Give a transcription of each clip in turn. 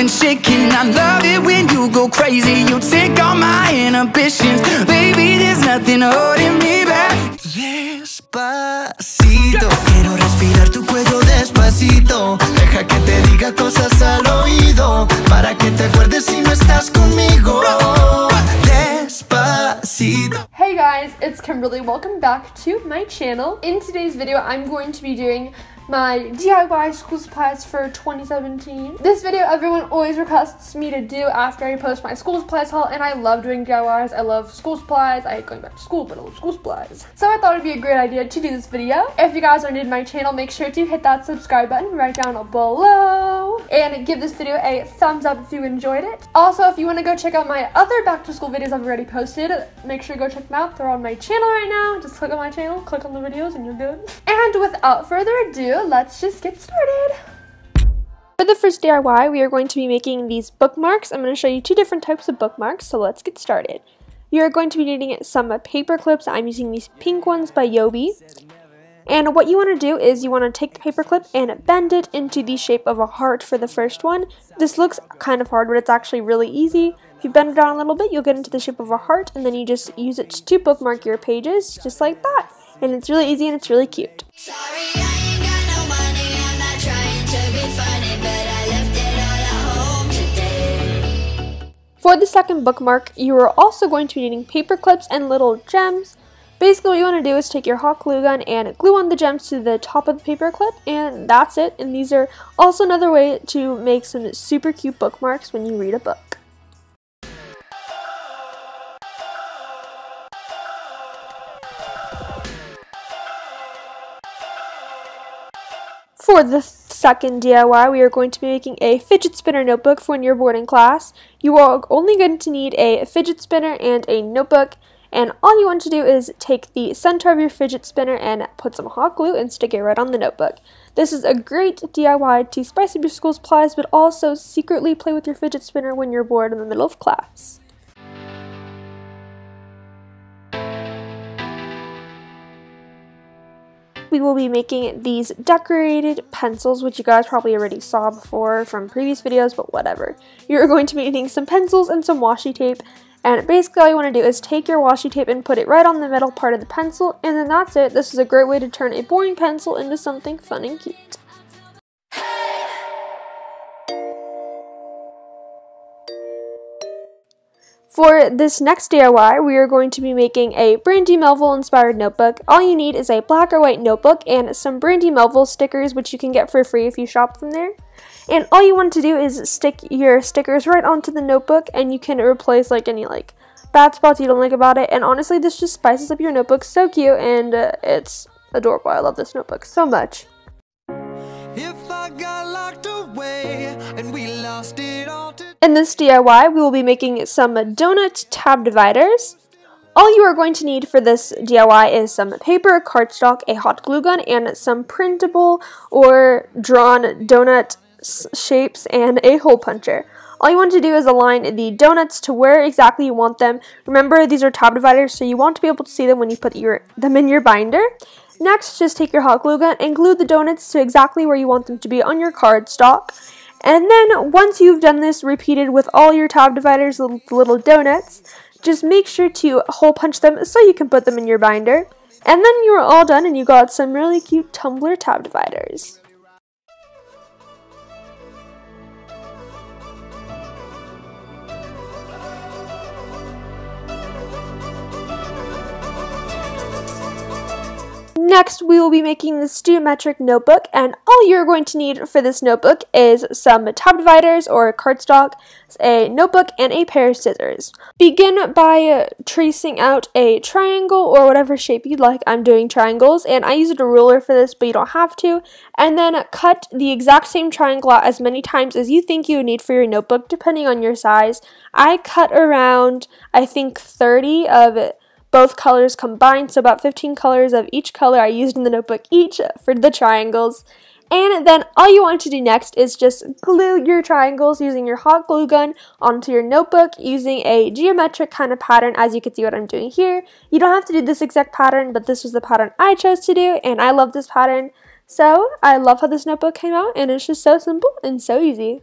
and shaking. I love it when you go crazy. You take all my inhibitions. Baby, there's nothing holding me back. Despacito, quiero respirar tu cuello despacito. Deja que te diga cosas al oído. Para que te acuerdes si no estás conmigo. Hey guys, it's Kimberly. Welcome back to my channel. In today's video, I'm going to be doing my DIY school supplies for 2017. This video everyone always requests me to do after I post my school supplies haul and I love doing DIYs. I love school supplies. I hate going back to school but I love school supplies. So I thought it'd be a great idea to do this video. If you guys are new to my channel, make sure to hit that subscribe button right down below and give this video a thumbs up if you enjoyed it. Also, if you want to go check out my other back to school videos I've already posted, make sure to go check them out. They're on my channel right now. Just click on my channel, click on the videos and you're good. And without further ado, let's just get started. For the first DIY, we are going to be making these bookmarks. I'm going to show you two different types of bookmarks, so let's get started. You're going to be needing some paper clips. I'm using these pink ones by Yoobi. And what you want to do is you want to take the paper clip and bend it into the shape of a heart for the first one. This looks kind of hard, but it's actually really easy. If you bend it down a little bit, you'll get into the shape of a heart, and then you just use it to bookmark your pages, just like that. And it's really easy and it's really cute. Sorry, For the second bookmark, you are also going to be needing paper clips and little gems. Basically what you want to do is take your hot glue gun and glue on the gems to the top of the paper clip and that's it. And these are also another way to make some super cute bookmarks when you read a book. For the second DIY, we are going to be making a fidget spinner notebook for when you're bored in class. You are only going to need a fidget spinner and a notebook, and all you want to do is take the center of your fidget spinner and put some hot glue and stick it right on the notebook. This is a great DIY to spice up your school supplies, but also secretly play with your fidget spinner when you're bored in the middle of class. We will be making these decorated pencils, which you guys probably already saw before from previous videos, but whatever. You're going to be needing some pencils and some washi tape, and basically all you want to do is take your washi tape and put it right on the middle part of the pencil, and then that's it. This is a great way to turn a boring pencil into something fun and cute. For this next DIY, we are going to be making a Brandy Melville inspired notebook. All you need is a black or white notebook and some Brandy Melville stickers, which you can get for free if you shop from there. And all you want to do is stick your stickers right onto the notebook and you can replace like any like bad spots you don't like about it. And honestly, this just spices up your notebook so cute and uh, it's adorable. I love this notebook so much. In this DIY, we will be making some donut tab dividers. All you are going to need for this DIY is some paper, cardstock, a hot glue gun, and some printable or drawn donut shapes and a hole puncher. All you want to do is align the donuts to where exactly you want them. Remember, these are tab dividers, so you want to be able to see them when you put your, them in your binder. Next, just take your hot glue gun and glue the donuts to exactly where you want them to be on your cardstock. And then once you've done this repeated with all your tab dividers, little, little donuts, just make sure to hole punch them so you can put them in your binder. And then you're all done and you got some really cute Tumblr tab dividers. Next, we will be making the geometric notebook, and all you're going to need for this notebook is some tab dividers or cardstock, a notebook, and a pair of scissors. Begin by tracing out a triangle or whatever shape you'd like. I'm doing triangles, and I used a ruler for this, but you don't have to. And then cut the exact same triangle out as many times as you think you need for your notebook, depending on your size. I cut around, I think, 30 of it both colors combined, so about 15 colors of each color I used in the notebook each for the triangles. And then all you want to do next is just glue your triangles using your hot glue gun onto your notebook using a geometric kind of pattern as you can see what I'm doing here. You don't have to do this exact pattern, but this was the pattern I chose to do and I love this pattern. So I love how this notebook came out and it's just so simple and so easy.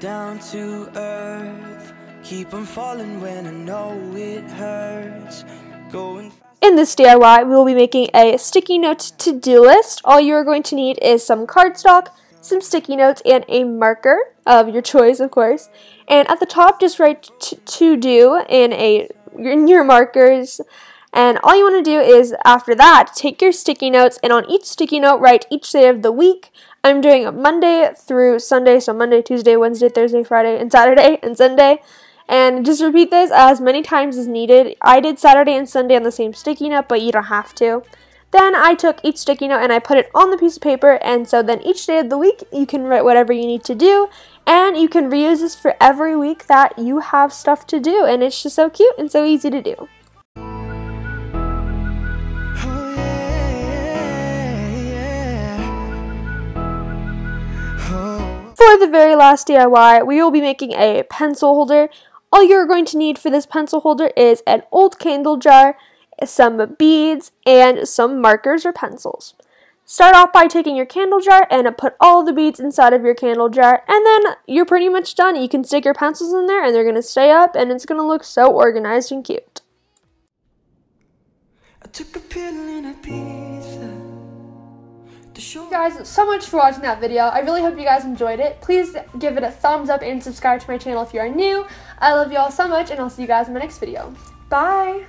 Down to earth. Keep on falling when I know it hurts. Going in this DIY, we will be making a sticky note to-do list. All you are going to need is some cardstock, some sticky notes, and a marker of your choice, of course. And at the top, just write to do in a in your markers. And all you want to do is, after that, take your sticky notes and on each sticky note, write each day of the week. I'm doing Monday through Sunday, so Monday, Tuesday, Wednesday, Thursday, Friday, and Saturday, and Sunday. And just repeat this as many times as needed. I did Saturday and Sunday on the same sticky note, but you don't have to. Then I took each sticky note and I put it on the piece of paper, and so then each day of the week you can write whatever you need to do, and you can reuse this for every week that you have stuff to do, and it's just so cute and so easy to do. For the very last DIY, we will be making a pencil holder. All you're going to need for this pencil holder is an old candle jar, some beads, and some markers or pencils. Start off by taking your candle jar and put all the beads inside of your candle jar, and then you're pretty much done. You can stick your pencils in there, and they're going to stay up, and it's going to look so organized and cute. You guys, so much for watching that video. I really hope you guys enjoyed it. Please give it a thumbs up and subscribe to my channel if you are new. I love you all so much, and I'll see you guys in my next video. Bye!